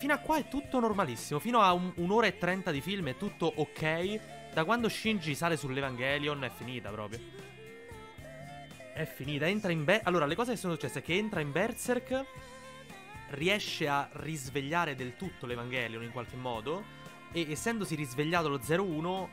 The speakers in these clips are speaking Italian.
Fino a qua è tutto normalissimo, fino a un, un'ora e trenta di film è tutto ok. Da quando Shinji sale sull'Evangelion è finita proprio. È finita, entra in Berserk. Allora, le cose che sono successe è che entra in Berserk, riesce a risvegliare del tutto l'Evangelion in qualche modo, e essendosi risvegliato lo 01,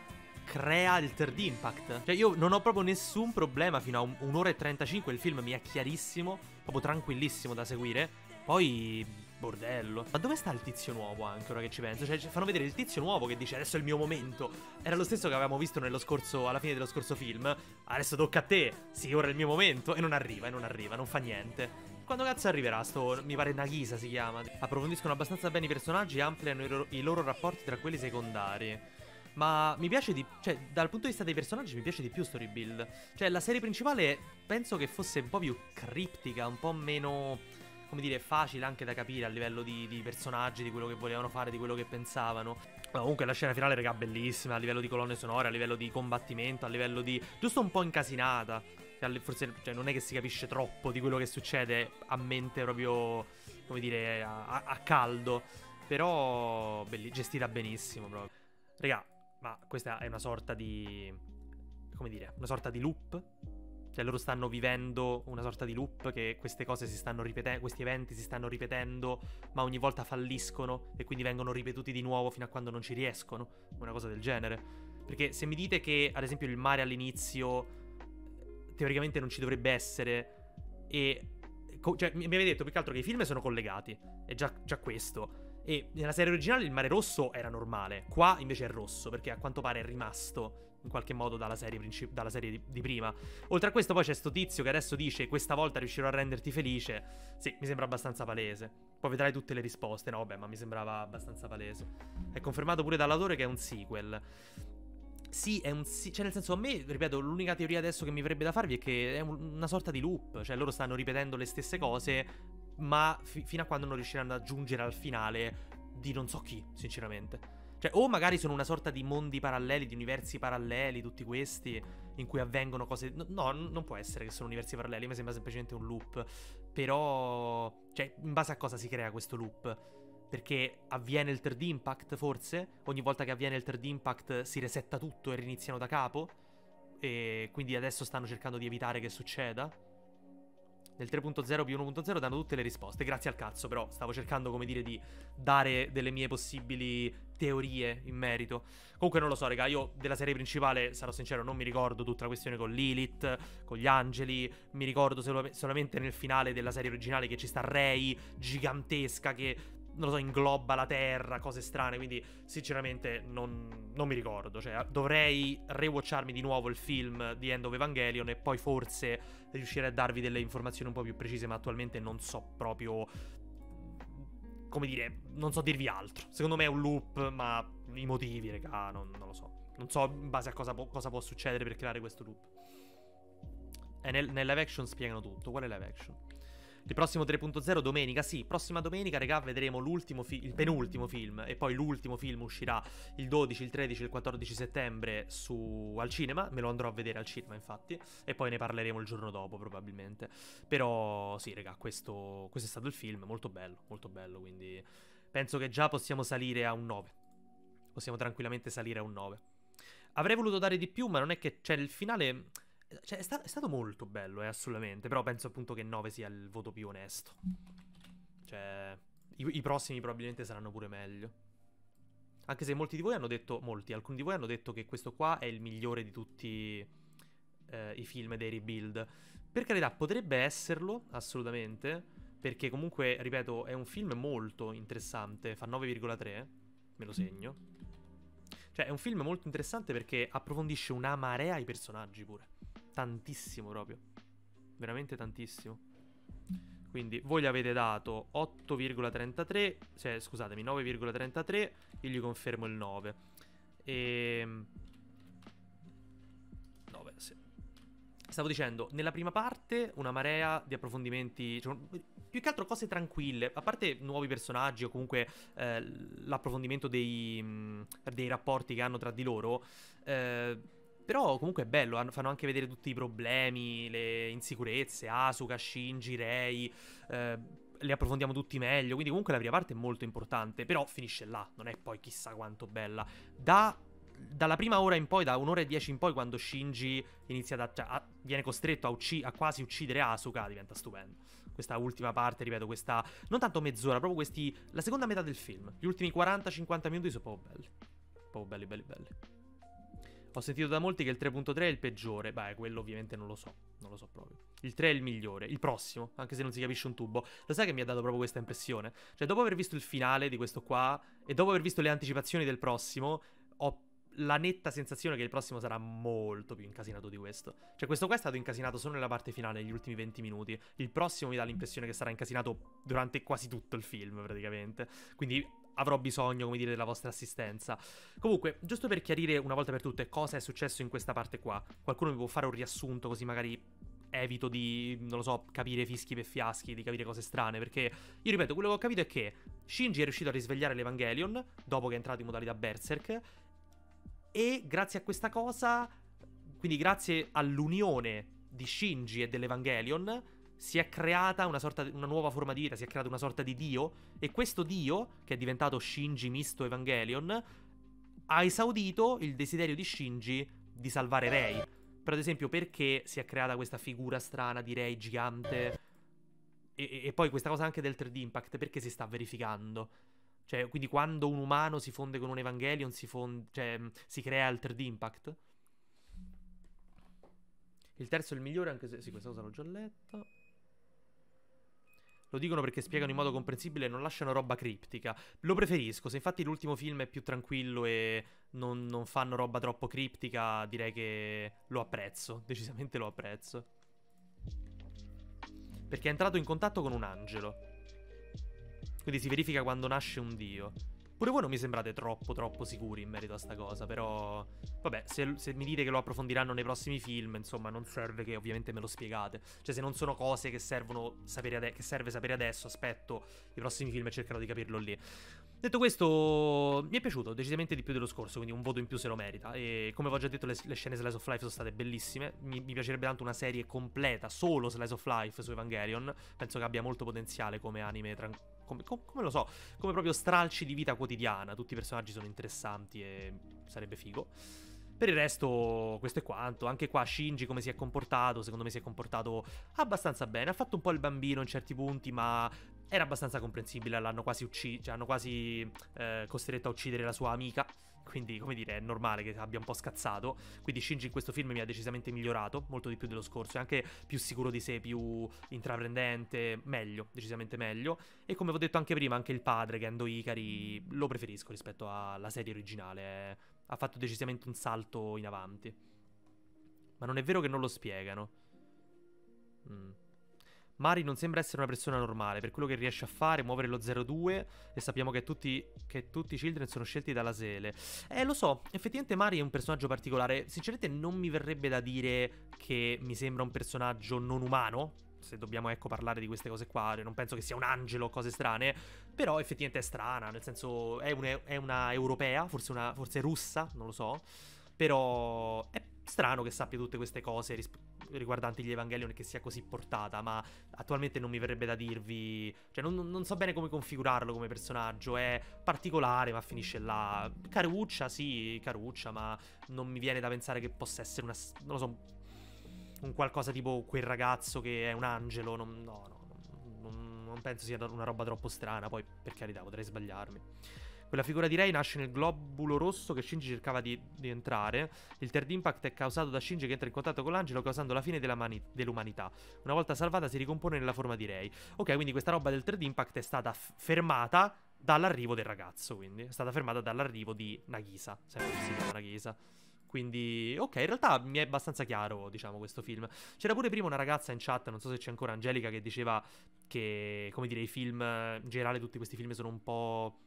crea il third impact. Cioè, io non ho proprio nessun problema fino a un, un'ora e 35. Il film mi è chiarissimo, proprio tranquillissimo da seguire. Poi Bordello. Ma dove sta il tizio nuovo anche ora che ci penso? Cioè, fanno vedere il tizio nuovo che dice adesso è il mio momento. Era lo stesso che avevamo visto nello scorso, alla fine dello scorso film. Adesso tocca a te. Sì, ora è il mio momento. E non arriva, e non arriva, non fa niente. Quando cazzo arriverà sto, mi pare Nagisa si chiama. Approfondiscono abbastanza bene i personaggi e ampliano i loro, i loro rapporti tra quelli secondari. Ma mi piace di. Cioè, dal punto di vista dei personaggi, mi piace di più Story Build. Cioè, la serie principale penso che fosse un po' più criptica, un po' meno come dire, facile anche da capire a livello di, di, personaggi, di quello che volevano fare, di quello che pensavano. Ma comunque la scena finale, raga, bellissima, a livello di colonne sonore, a livello di combattimento, a livello di... giusto un po' incasinata. Cioè, forse cioè, non è che si capisce troppo di quello che succede a mente proprio, come dire, a, a caldo. Però, belli, gestita benissimo proprio. Raga, ma questa è una sorta di... come dire, una sorta di loop cioè loro stanno vivendo una sorta di loop che queste cose si stanno ripetendo, questi eventi si stanno ripetendo, ma ogni volta falliscono e quindi vengono ripetuti di nuovo fino a quando non ci riescono. Una cosa del genere. Perché se mi dite che, ad esempio, il mare all'inizio teoricamente non ci dovrebbe essere e... Cioè, mi avete detto più che altro che i film sono collegati. È già, già questo. E nella serie originale il mare rosso era normale. Qua invece è rosso, perché a quanto pare è rimasto in qualche modo dalla serie, princip- dalla serie di-, di, prima. Oltre a questo, poi c'è sto tizio che adesso dice: Questa volta riuscirò a renderti felice. Sì, mi sembra abbastanza palese. Poi vedrai tutte le risposte. No, vabbè, ma mi sembrava abbastanza palese. È confermato pure dall'autore che è un sequel. Sì, è un sì, cioè nel senso a me, ripeto, l'unica teoria adesso che mi verrebbe da farvi è che è un, una sorta di loop, cioè loro stanno ripetendo le stesse cose, ma fi- fino a quando non riusciranno ad aggiungere al finale di non so chi, sinceramente. Cioè, o magari sono una sorta di mondi paralleli, di universi paralleli, tutti questi, in cui avvengono cose. No, no non può essere che sono universi paralleli, mi sembra semplicemente un loop. Però. Cioè, in base a cosa si crea questo loop? Perché avviene il 3D impact, forse? Ogni volta che avviene il 3D impact si resetta tutto e riniziano da capo? E quindi adesso stanno cercando di evitare che succeda? Nel 3.0 più 1.0 danno tutte le risposte. Grazie al cazzo, però stavo cercando, come dire, di dare delle mie possibili teorie in merito. Comunque non lo so, raga, io della serie principale, sarò sincero, non mi ricordo tutta la questione con Lilith, con gli angeli, mi ricordo sol- solamente nel finale della serie originale che ci sta Rey, gigantesca, che non lo so, ingloba la terra, cose strane, quindi sinceramente non, non mi ricordo. Cioè, dovrei rewatcharmi di nuovo il film di End of Evangelion e poi forse riuscire a darvi delle informazioni un po' più precise, ma attualmente non so proprio... Come dire, non so dirvi altro. Secondo me è un loop, ma i motivi, raga, non, non lo so. Non so in base a cosa, cosa può succedere per creare questo loop. E nel, nel live action spiegano tutto. Qual è live action? Il prossimo 3.0 domenica, sì, prossima domenica, regà, vedremo l'ultimo fi- il penultimo film e poi l'ultimo film uscirà il 12, il 13, il 14 settembre su al cinema, me lo andrò a vedere al cinema, infatti, e poi ne parleremo il giorno dopo probabilmente. Però sì, regà, questo, questo è stato il film, molto bello, molto bello, quindi penso che già possiamo salire a un 9. Possiamo tranquillamente salire a un 9. Avrei voluto dare di più, ma non è che cioè, il finale cioè, è, sta- è, stato molto bello, eh, assolutamente. Però penso appunto che 9 sia il voto più onesto. Cioè, i, i prossimi probabilmente saranno pure meglio. Anche se molti di voi hanno detto, molti, alcuni di voi hanno detto che questo qua è il migliore di tutti eh, i film dei rebuild. Per carità, potrebbe esserlo, assolutamente, perché comunque, ripeto, è un film molto interessante, fa 9,3, me lo segno. Cioè, è un film molto interessante perché approfondisce una marea i personaggi pure. Tantissimo proprio. Veramente tantissimo. Quindi voi gli avete dato 8,33, cioè scusatemi, 9,33, io gli confermo il 9. E... 9, sì. Stavo dicendo, nella prima parte una marea di approfondimenti, cioè, più che altro cose tranquille, a parte nuovi personaggi o comunque eh, l'approfondimento dei, mh, dei, rapporti che hanno tra di loro. Eh, però comunque è bello, fanno anche vedere tutti i problemi, le insicurezze, Asuka, Shinji, Rei. Eh, li approfondiamo tutti meglio. Quindi, comunque, la prima parte è molto importante. Però finisce là. Non è poi chissà quanto bella. Da, dalla prima ora in poi, da un'ora e dieci in poi, quando Shinji inizia da, cioè, a, viene costretto a, ucci- a quasi uccidere Asuka, diventa stupendo. Questa ultima parte, ripeto, questa. Non tanto mezz'ora, proprio questi. La seconda metà del film. Gli ultimi 40-50 minuti sono proprio belli. Proprio belli, belli, belli. Ho sentito da molti che il 3.3 è il peggiore. Beh, quello ovviamente non lo so. Non lo so proprio. Il 3 è il migliore. Il prossimo, anche se non si capisce un tubo. Lo sai che mi ha dato proprio questa impressione? Cioè, dopo aver visto il finale di questo qua e dopo aver visto le anticipazioni del prossimo, ho la netta sensazione che il prossimo sarà molto più incasinato di questo. Cioè, questo qua è stato incasinato solo nella parte finale, negli ultimi 20 minuti. Il prossimo mi dà l'impressione che sarà incasinato durante quasi tutto il film, praticamente. Quindi avrò bisogno, come dire, della vostra assistenza. Comunque, giusto per chiarire una volta per tutte cosa è successo in questa parte qua, qualcuno mi può fare un riassunto così magari evito di, non lo so, capire fischi per fiaschi, di capire cose strane, perché io ripeto, quello che ho capito è che Shinji è riuscito a risvegliare l'Evangelion dopo che è entrato in modalità Berserk e grazie a questa cosa, quindi grazie all'unione di Shinji e dell'Evangelion, si è creata una, sorta, una nuova forma di vita, si è creata una sorta di dio. E questo dio, che è diventato Shinji misto Evangelion, ha esaudito il desiderio di Shinji di salvare Rei. Per ad esempio, perché si è creata questa figura strana di Rei gigante? E, e, poi questa cosa anche del 3D Impact, perché si sta verificando? Cioè, quindi quando un umano si fonde con un Evangelion, si, fonde, cioè, si crea il 3D Impact? Il terzo è il migliore, anche se... Sì, questa cosa l'ho già letta. Lo dicono perché spiegano in modo comprensibile e non lasciano roba criptica. Lo preferisco, se infatti l'ultimo film è più tranquillo e non, non fanno roba troppo criptica, direi che lo apprezzo, decisamente lo apprezzo. Perché è entrato in contatto con un angelo. Quindi si verifica quando nasce un dio. Pure voi non mi sembrate troppo, troppo sicuri in merito a sta cosa, però... Vabbè, se, se, mi dite che lo approfondiranno nei prossimi film, insomma, non serve che ovviamente me lo spiegate. Cioè, se non sono cose che sapere ade- che serve sapere adesso, aspetto i prossimi film e cercherò di capirlo lì. Detto questo, mi è piaciuto decisamente di più dello scorso, quindi un voto in più se lo merita. E come vi ho già detto, le, le scene Slice of Life sono state bellissime. Mi, mi, piacerebbe tanto una serie completa, solo Slice of Life su Evangelion. Penso che abbia molto potenziale come anime tranquillo come, com, come, lo so, come proprio stralci di vita quotidiana. Tutti i personaggi sono interessanti e sarebbe figo. Per il resto, questo è quanto. Anche qua Shinji come si è comportato, secondo me si è comportato abbastanza bene. Ha fatto un po' il bambino in certi punti, ma era abbastanza comprensibile. L'hanno quasi ucciso, cioè quasi eh, costretto a uccidere la sua amica. Quindi, come dire, è normale che abbia un po' scazzato. Quindi Shinji in questo film mi ha decisamente migliorato, molto di più dello scorso. È anche più sicuro di sé, più intraprendente, meglio, decisamente meglio. E come ho detto anche prima, anche il padre, Gendo Ikari, lo preferisco rispetto alla serie originale. Ha fatto decisamente un salto in avanti. Ma non è vero che non lo spiegano. Mari non sembra essere una persona normale, per quello che riesce a fare, muovere lo 02 e sappiamo che tutti, che tutti i children sono scelti dalla Sele. Eh, lo so, effettivamente Mari è un personaggio particolare. Sinceramente non mi verrebbe da dire che mi sembra un personaggio non umano, se dobbiamo ecco parlare di queste cose qua, non penso che sia un angelo o cose strane, però effettivamente è strana, nel senso è, un, è una europea, forse, una, forse russa, non lo so, però è strano che sappia tutte queste cose risp- riguardanti gli Evangelion che sia così portata, ma attualmente non mi verrebbe da dirvi... Cioè, non, non, so bene come configurarlo come personaggio, è particolare, ma finisce là. Caruccia, sì, caruccia, ma non mi viene da pensare che possa essere una... non lo so, un qualcosa tipo quel ragazzo che è un angelo, non, no, no, non, non penso sia una roba troppo strana, poi per carità potrei sbagliarmi. Quella figura di Rei nasce nel globulo rosso che Shinji cercava di, di entrare. Il third impact è causato da Shinji che entra in contatto con l'angelo, causando la fine mani- dell'umanità. Una volta salvata si ricompone nella forma di Rei. Ok, quindi questa roba del third impact è stata f- fermata dall'arrivo del ragazzo, quindi. È stata fermata dall'arrivo di Nagisa. Sempre si chiama Nagisa. Quindi, ok, in realtà mi è abbastanza chiaro, diciamo, questo film. C'era pure prima una ragazza in chat, non so se c'è ancora Angelica, che diceva che, come dire, i film, in generale tutti questi film sono un po'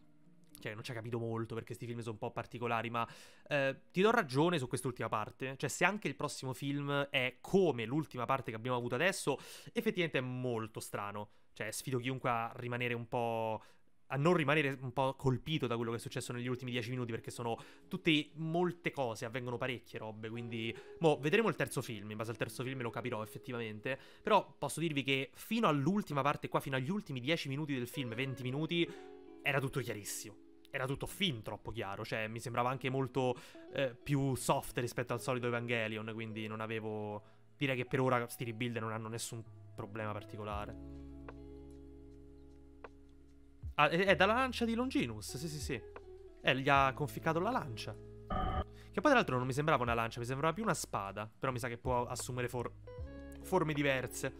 cioè non ci ha capito molto perché questi film sono un po' particolari, ma eh, ti do ragione su quest'ultima parte. Cioè, se anche il prossimo film è come l'ultima parte che abbiamo avuto adesso, effettivamente è molto strano. Cioè, sfido chiunque a rimanere un po' a non rimanere un po' colpito da quello che è successo negli ultimi dieci minuti, perché sono tutte molte cose, avvengono parecchie robe, quindi... Mo, vedremo il terzo film, in base al terzo film lo capirò effettivamente, però posso dirvi che fino all'ultima parte qua, fino agli ultimi dieci minuti del film, 20 minuti, era tutto chiarissimo era tutto fin troppo chiaro, cioè mi sembrava anche molto eh, più soft rispetto al solito Evangelion, quindi non avevo... Direi che per ora sti rebuild non hanno nessun problema particolare. Ah, è, è, dalla lancia di Longinus, sì sì sì. Eh, gli ha conficcato la lancia. Che poi tra l'altro non mi sembrava una lancia, mi sembrava più una spada, però mi sa che può assumere for forme diverse.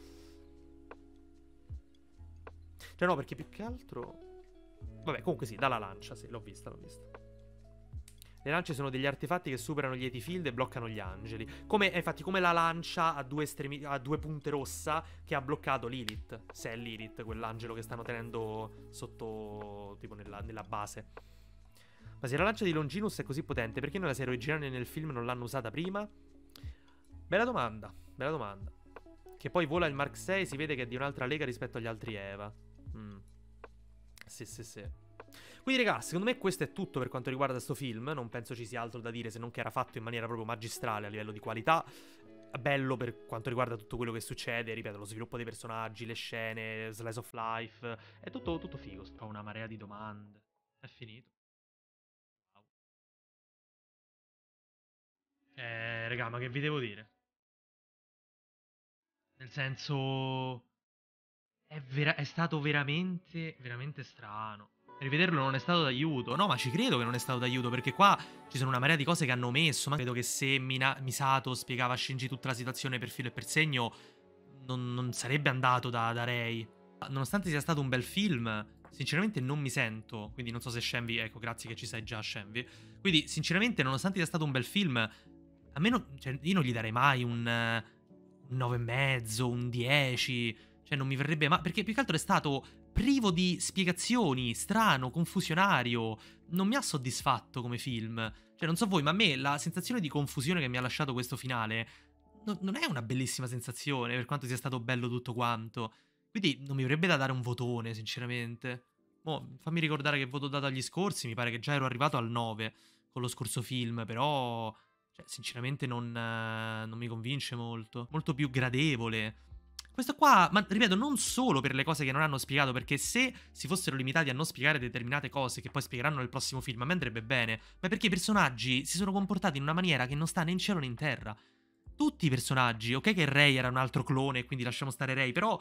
Cioè no, perché più che altro... Vabbè, comunque sì, dalla lancia, sì, l'ho vista, l'ho vista. Le lance sono degli artefatti che superano gli Etifield e bloccano gli angeli. Come, eh, infatti, come la lancia a due, estremi- a due punte rossa che ha bloccato Lilith. Se è Lilith, quell'angelo che stanno tenendo sotto, tipo, nella, nella base. Ma se la lancia di Longinus è così potente, perché nella serie originale nel film non l'hanno usata prima? Bella domanda, bella domanda. Che poi vola il Mark 6 si vede che è di un'altra lega rispetto agli altri Eva. Mm. Sì, sì, sì. Quindi, raga, secondo me questo è tutto per quanto riguarda questo film. Non penso ci sia altro da dire se non che era fatto in maniera proprio magistrale a livello di qualità. Bello per quanto riguarda tutto quello che succede, ripeto, lo sviluppo dei personaggi, le scene, slice of life. È tutto, tutto figo. Ho una marea di domande. È finito. Wow. Eh, raga, ma che vi devo dire? Nel senso... È, vera- è stato veramente, veramente strano. Rivederlo non è stato d'aiuto. No, ma ci credo che non è stato d'aiuto, perché qua ci sono una marea di cose che hanno messo. Ma credo che se Mina- Misato spiegava a Shinji tutta la situazione per filo e per segno, non, non sarebbe andato da, da Rei. Nonostante sia stato un bel film, sinceramente non mi sento. Quindi non so se Shenvi. Ecco, grazie che ci sei già, Shenvi. Quindi, sinceramente, nonostante sia stato un bel film, a me non, cioè, io non gli darei mai un, un 9,5, un 10. Cioè, non mi verrebbe mai. Perché più che altro è stato privo di spiegazioni, strano, confusionario. Non mi ha soddisfatto come film. Cioè, non so voi, ma a me la sensazione di confusione che mi ha lasciato questo finale no, non è una bellissima sensazione, per quanto sia stato bello tutto quanto. Quindi non mi verrebbe da dare un votone, sinceramente. Mo, fammi ricordare che voto ho dato agli scorsi, mi pare che già ero arrivato al 9 con lo scorso film, però... Cioè, sinceramente non, non mi convince molto. Molto più gradevole. Questo qua, ma ripeto, non solo per le cose che non hanno spiegato, perché se si fossero limitati a non spiegare determinate cose che poi spiegheranno nel prossimo film, a me andrebbe bene, ma perché i personaggi si sono comportati in una maniera che non sta né in cielo né in terra. Tutti i personaggi, ok che Rey era un altro clone, quindi lasciamo stare Rey, però...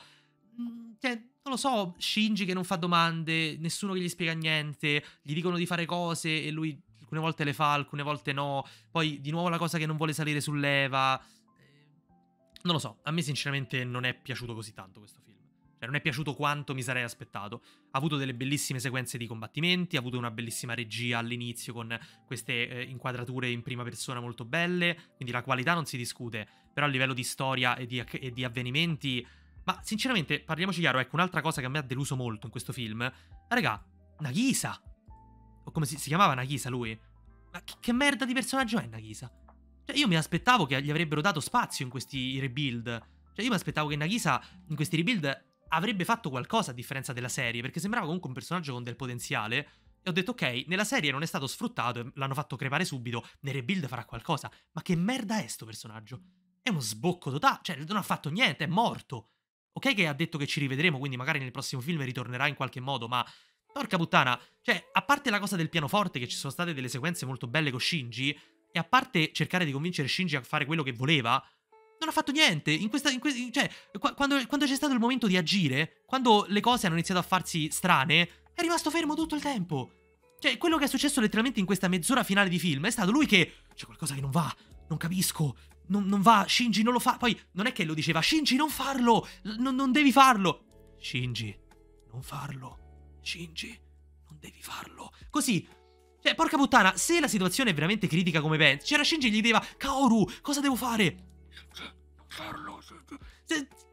Mm, cioè, non lo so, Shinji che non fa domande, nessuno che gli spiega niente, gli dicono di fare cose e lui alcune volte le fa, alcune volte no. Poi di nuovo la cosa che non vuole salire sull'Eva. Non lo so, a me sinceramente non è piaciuto così tanto questo film. Cioè, non è piaciuto quanto mi sarei aspettato. Ha avuto delle bellissime sequenze di combattimenti, ha avuto una bellissima regia all'inizio con queste eh, inquadrature in prima persona molto belle, quindi la qualità non si discute, però a livello di storia e di, e di avvenimenti... Ma sinceramente, parliamoci chiaro, ecco, un'altra cosa che a me ha deluso molto in questo film... Raga, Nagisa! O come si, si chiamava Nagisa lui? Ma che, che merda di personaggio è Nagisa? Cioè, io mi aspettavo che gli avrebbero dato spazio in questi rebuild. Cioè, io mi aspettavo che Nagisa in questi rebuild avrebbe fatto qualcosa a differenza della serie, perché sembrava comunque un personaggio con del potenziale. E ho detto, ok, nella serie non è stato sfruttato e l'hanno fatto crepare subito, nei rebuild farà qualcosa. Ma che merda è sto personaggio? È uno sbocco totale, cioè non ha fatto niente, è morto. Ok che ha detto che ci rivedremo, quindi magari nel prossimo film ritornerà in qualche modo, ma... Porca puttana, cioè, a parte la cosa del pianoforte, che ci sono state delle sequenze molto belle con Shinji, e a parte cercare di convincere Shinji a fare quello che voleva, non ha fatto niente. In questa, in questa, cioè, qu quando, quando c'è stato il momento di agire, quando le cose hanno iniziato a farsi strane, è rimasto fermo tutto il tempo. Cioè, quello che è successo letteralmente in questa mezz'ora finale di film è stato lui che. C'è qualcosa che non va, non capisco. Non, non va, Shinji non lo fa. Poi non è che lo diceva, Shinji non farlo, non, non devi farlo. Shinji, non farlo. Shinji, non devi farlo. Così cioè, porca puttana, se la situazione è veramente critica come pensi, c'era Shinji e gli diceva, Kaoru, cosa devo fare? Farlo.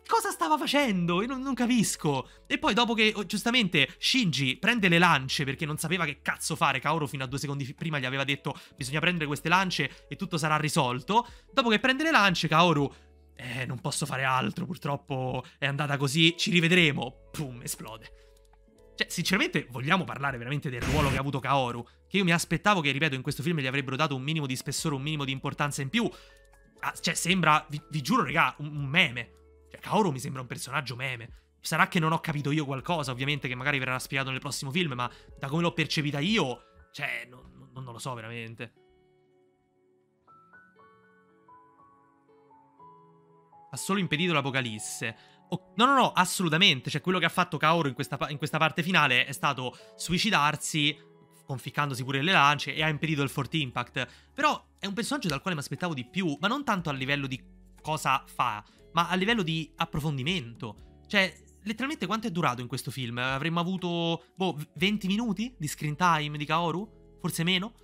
Cosa stava facendo? Io non, non, capisco. E poi dopo che, oh, giustamente, Shinji prende le lance perché non sapeva che cazzo fare, Kaoru fino a due secondi prima gli aveva detto bisogna prendere queste lance e tutto sarà risolto. Dopo che prende le lance, Kaoru... Eh, non posso fare altro, purtroppo è andata così, ci rivedremo. Pum, esplode. Cioè, sinceramente, vogliamo parlare veramente del ruolo che ha avuto Kaoru? Che io mi aspettavo che, ripeto, in questo film gli avrebbero dato un minimo di spessore, un minimo di importanza in più. Ah, cioè, sembra, vi, vi giuro, raga, un, un meme. Cioè, Kaoru mi sembra un personaggio meme. Sarà che non ho capito io qualcosa, ovviamente, che magari verrà spiegato nel prossimo film, ma da come l'ho percepita io, cioè, non, non, non lo so veramente. Ha solo impedito l'apocalisse. No, no, no, assolutamente. Cioè, quello che ha fatto Kaoru in questa, in questa parte finale è stato suicidarsi, conficcandosi pure le lance, e ha impedito il Fort Impact. Però è un personaggio dal quale mi aspettavo di più, ma non tanto a livello di cosa fa, ma a livello di approfondimento. Cioè, letteralmente quanto è durato in questo film? Avremmo avuto, boh, 20 minuti di screen time di Kaoru? Forse meno?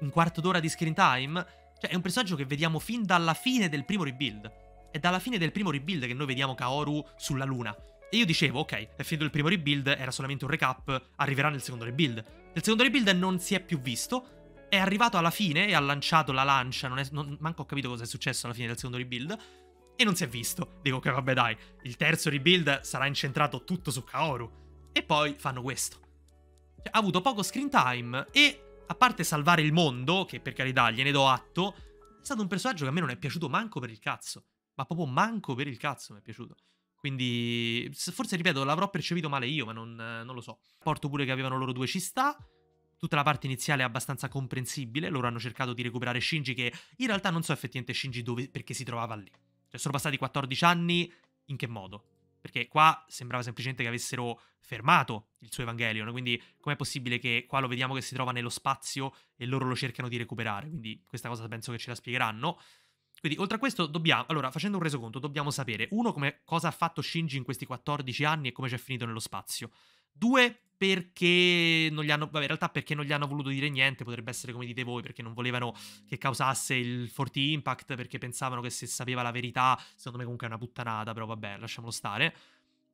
Un quarto d'ora di screen time? Cioè, è un personaggio che vediamo fin dalla fine del primo rebuild. È dalla fine del primo rebuild che noi vediamo Kaoru sulla luna. E io dicevo, ok, è finito il primo rebuild, era solamente un recap, arriverà nel secondo rebuild. Nel secondo rebuild non si è più visto, è arrivato alla fine e ha lanciato la lancia, non è, non, manco ho capito cosa è successo alla fine del secondo rebuild, e non si è visto. Dico, ok, vabbè dai, il terzo rebuild sarà incentrato tutto su Kaoru. E poi fanno questo. Cioè, ha avuto poco screen time e, a parte salvare il mondo, che per carità gliene do atto, è stato un personaggio che a me non è piaciuto manco per il cazzo ma proprio manco per il cazzo mi è piaciuto. Quindi, forse ripeto, l'avrò percepito male io, ma non, non lo so. Porto pure che avevano loro due ci sta. Tutta la parte iniziale è abbastanza comprensibile. Loro hanno cercato di recuperare Shinji, che in realtà non so effettivamente Shinji dove, perché si trovava lì. Cioè, sono passati 14 anni, in che modo? Perché qua sembrava semplicemente che avessero fermato il suo Evangelion. Quindi, com'è possibile che qua lo vediamo che si trova nello spazio e loro lo cercano di recuperare? Quindi, questa cosa penso che ce la spiegheranno. Quindi, oltre a questo, dobbiamo. Allora, facendo un resoconto, dobbiamo sapere: uno, come, cosa ha fatto Shinji in questi 14 anni e come ci è finito nello spazio. Due, perché non gli hanno. Vabbè, in realtà perché non gli hanno voluto dire niente. Potrebbe essere come dite voi, perché non volevano che causasse il Forti Impact. Perché pensavano che se sapeva la verità. Secondo me, comunque è una puttanata. Però vabbè, lasciamolo stare.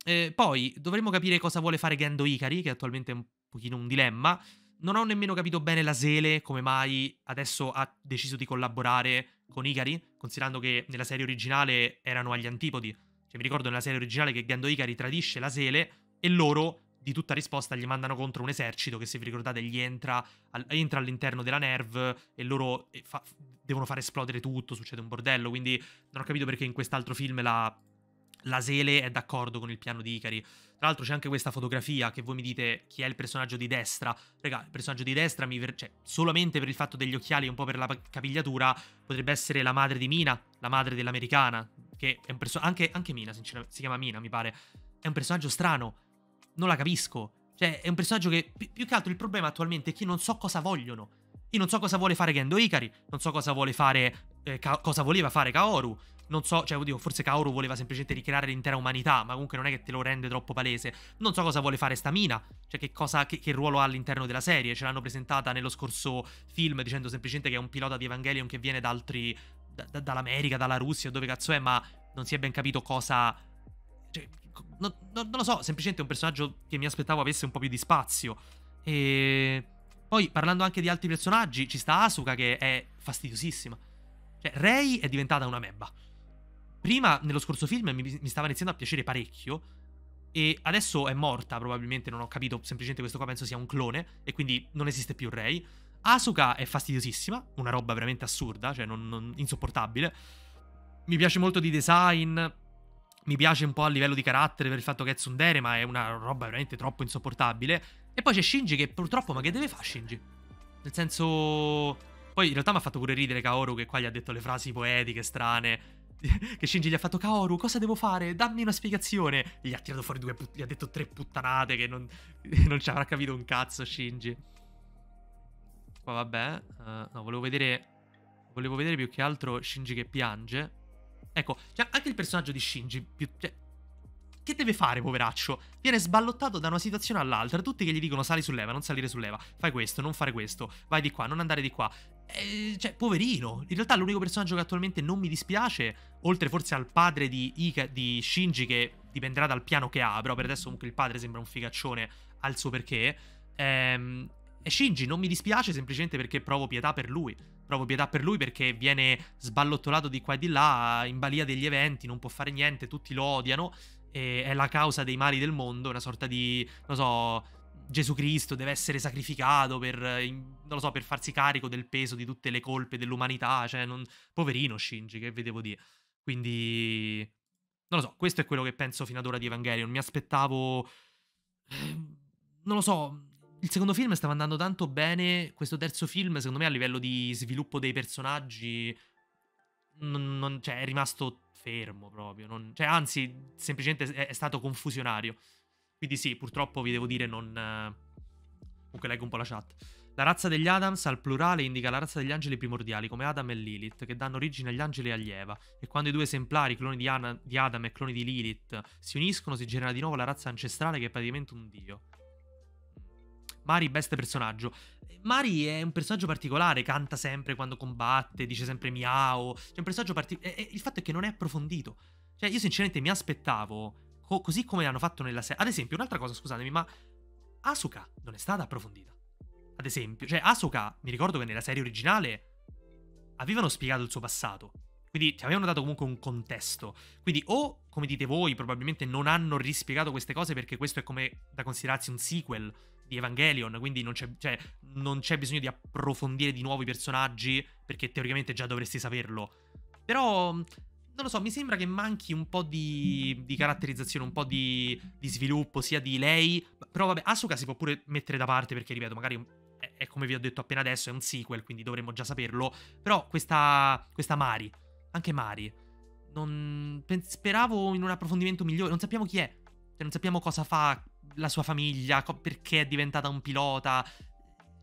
Eh, poi dovremmo capire cosa vuole fare Gendo Ikari, che attualmente è un pochino un dilemma. Non ho nemmeno capito bene la Sele, come mai adesso ha deciso di collaborare con Ikari, considerando che nella serie originale erano agli antipodi. Cioè, mi ricordo nella serie originale che Gendo Ikari tradisce la Sele e loro, di tutta risposta, gli mandano contro un esercito che, se vi ricordate, gli entra, al, entra all'interno della Nerv e loro fa, devono far esplodere tutto, succede un bordello. Quindi non ho capito perché in quest'altro film la, la Sele è d'accordo con il piano di Ikari. Tra l'altro c'è anche questa fotografia che voi mi dite chi è il personaggio di destra. Raga, il personaggio di destra, cioè, solamente per il fatto degli occhiali e un po' per la capigliatura, potrebbe essere la madre di Mina, la madre dell'americana, che è un personaggio... Anche, anche Mina, sinceramente, si chiama Mina, mi pare. È un personaggio strano. Non la capisco. Cioè, è un personaggio che, pi- più che altro, il problema attualmente è che io non so cosa vogliono. Io non so cosa vuole fare Gendo Ikari, non so cosa vuole fare... Eh, cosa voleva fare Kaoru non so, cioè, oddio, forse Kaoru voleva semplicemente ricreare l'intera umanità, ma comunque non è che te lo rende troppo palese. Non so cosa vuole fare Stamina, cioè che, cosa, che, che ruolo ha all'interno della serie. Ce l'hanno presentata nello scorso film dicendo semplicemente che è un pilota di Evangelion che viene da altri, da, da, dall'America, dalla Russia, dove cazzo è, ma non si è ben capito cosa... Cioè, non, non, non lo so, semplicemente è un personaggio che mi aspettavo avesse un po' più di spazio. E... Poi, parlando anche di altri personaggi, ci sta Asuka che è fastidiosissima. Cioè, Rei è diventata una mebba. Prima, nello scorso film, mi, mi stava iniziando a piacere parecchio. E adesso è morta, probabilmente, non ho capito. Semplicemente questo qua penso sia un clone. E quindi non esiste più Rei. Asuka è fastidiosissima, una roba veramente assurda, cioè non, non, insopportabile. Mi piace molto di design. Mi piace un po' a livello di carattere per il fatto che è tsundere, ma è una roba veramente troppo insopportabile. E poi c'è Shinji che purtroppo, ma che deve fare Shinji? Nel senso... Poi in realtà mi ha fatto pure ridere Kaoru che qua gli ha detto le frasi poetiche, strane. che Shinji gli ha fatto Kaoru, cosa devo fare? Dammi una spiegazione. Gli ha tirato fuori due put- gli ha detto tre puttanate che non, non ci avrà capito un cazzo Shinji. Qua vabbè, uh, no, volevo vedere volevo vedere più che altro Shinji che piange. Ecco, cioè anche il personaggio di Shinji più, cioè, che deve fare, poveraccio? Viene sballottato da una situazione all'altra. Tutti che gli dicono sali su leva, non salire su leva. Fai questo, non fare questo. Vai di qua, non andare di qua. Eh, cioè, poverino. In realtà l'unico personaggio che attualmente non mi dispiace, oltre forse al padre di, Ika, di Shinji, che dipenderà dal piano che ha, però per adesso comunque il padre sembra un figaccione al suo perché. Ehm, e Shinji non mi dispiace semplicemente perché provo pietà per lui. Provo pietà per lui perché viene sballottolato di qua e di là, in balia degli eventi, non può fare niente, tutti lo odiano. e è la causa dei mali del mondo, una sorta di, non so, Gesù Cristo deve essere sacrificato per, non lo so, per farsi carico del peso di tutte le colpe dell'umanità, cioè, non... poverino Shinji, che vedevo dire. Quindi, non lo so, questo è quello che penso fino ad ora di Evangelion. Mi aspettavo, ehm, non lo so, il secondo film stava andando tanto bene, questo terzo film, secondo me, a livello di sviluppo dei personaggi, non, non, cioè, è rimasto fermo proprio. Non, cioè, anzi, semplicemente è, è, stato confusionario. Quindi sì, purtroppo vi devo dire non... Comunque leggo un po' la chat. La razza degli Adams al plurale indica la razza degli angeli primordiali, come Adam e Lilith, che danno origine agli angeli e agli Eva. E quando i due esemplari, cloni di, Ana, di Adam e cloni di Lilith, si uniscono, si genera di nuovo la razza ancestrale che è praticamente un dio. Mari, best personaggio. Mari è un personaggio particolare, canta sempre quando combatte, dice sempre miau. C'è un personaggio particolare. Il fatto è che non è approfondito. Cioè, io sinceramente mi aspettavo, co- così come l'hanno fatto nella serie. Ad esempio, un'altra cosa, scusatemi, ma Asuka non è stata approfondita. Ad esempio, cioè, Asuka, mi ricordo che nella serie originale avevano spiegato il suo passato. Quindi ti avevano dato comunque un contesto. Quindi o, come dite voi, probabilmente non hanno rispiegato queste cose perché questo è come da considerarsi un sequel di Evangelion, quindi non c'è, cioè, non c'è bisogno di approfondire di nuovo i personaggi, perché teoricamente già dovresti saperlo. Però, non lo so, mi sembra che manchi un po' di, di caratterizzazione, un po' di, di, sviluppo, sia di lei. Però vabbè, Asuka si può pure mettere da parte, perché ripeto, magari è, è come vi ho detto appena adesso, è un sequel, quindi dovremmo già saperlo. Però questa, questa Mari, anche Mari, non... speravo in un approfondimento migliore, non sappiamo chi è. Cioè, non sappiamo cosa fa, la sua famiglia, perché è diventata un pilota.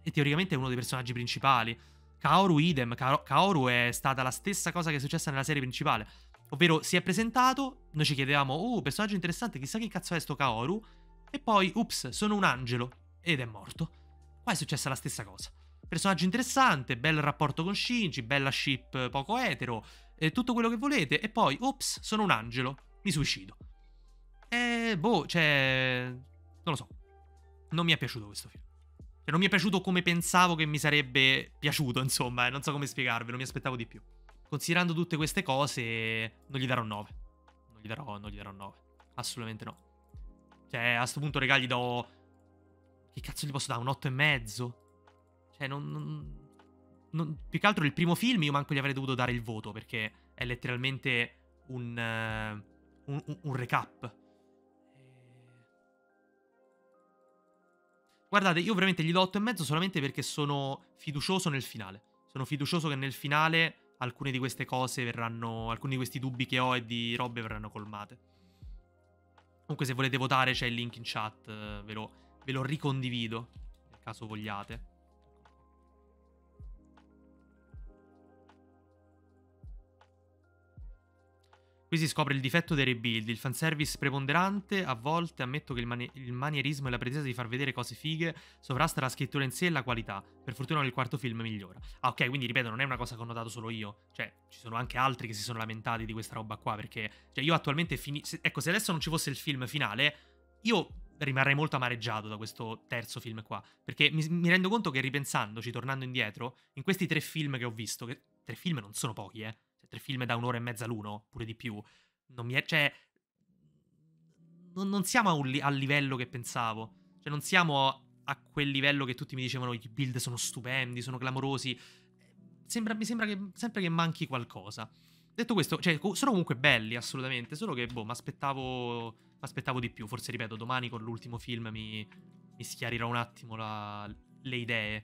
E teoricamente è uno dei personaggi principali. Kaoru idem, Ka- Kaoru è stata la stessa cosa che è successa nella serie principale. Ovvero si è presentato, noi ci chiedevamo, oh, personaggio interessante, chissà che cazzo è sto Kaoru. E poi, ups, sono un angelo. Ed è morto. Qua è successa la stessa cosa. Personaggio interessante, bel rapporto con Shinji, bella ship poco etero, e tutto quello che volete. E poi, ups, sono un angelo, mi suicido. E boh, cioè non lo so. Non mi è piaciuto questo film. Cioè, non mi è piaciuto come pensavo che mi sarebbe piaciuto, insomma, eh, non so come spiegarvelo, mi aspettavo di più. Considerando tutte queste cose, non gli darò 9. Non gli darò, non gli darò 9. Assolutamente no. Cioè, a questo punto, regali do... Che cazzo gli posso dare? Un 8 e mezzo? Cioè, non, non, non... Più che altro il primo film io manco gli avrei dovuto dare il voto, perché è letteralmente un... Uh, un, un, un recap Guardate, io veramente gli do 8,5 solamente perché sono fiducioso nel finale. Sono fiducioso che nel finale alcune di queste cose verranno. Alcuni di questi dubbi che ho e di robe verranno colmate. Comunque, se volete votare, c'è il link in chat. Ve lo, ve lo ricondivido. Nel caso vogliate. Qui si scopre il difetto dei rebuild, il fanservice preponderante, a volte ammetto che il, mani- il, manierismo e la pretesa di far vedere cose fighe sovrasta la scrittura in sé e la qualità. Per fortuna nel quarto film migliora. Ah ok, quindi ripeto, non è una cosa che ho notato solo io, cioè ci sono anche altri che si sono lamentati di questa roba qua, perché cioè, io attualmente fini- se- ecco, se adesso non ci fosse il film finale, io rimarrei molto amareggiato da questo terzo film qua, perché mi, mi rendo conto che ripensandoci, tornando indietro, in questi tre film che ho visto, che tre film non sono pochi, eh tre film da un'ora e mezza l'uno, pure di più. Non è, cioè, non, non siamo li- al livello che pensavo. Cioè, non siamo a quel livello che tutti mi dicevano i build sono stupendi, sono clamorosi. Sembra, mi sembra che sempre che manchi qualcosa. Detto questo, cioè, sono comunque belli, assolutamente. Solo che, boh, mi aspettavo, aspettavo di più. Forse, ripeto, domani con l'ultimo film mi, mi schiarirò un attimo la, le idee.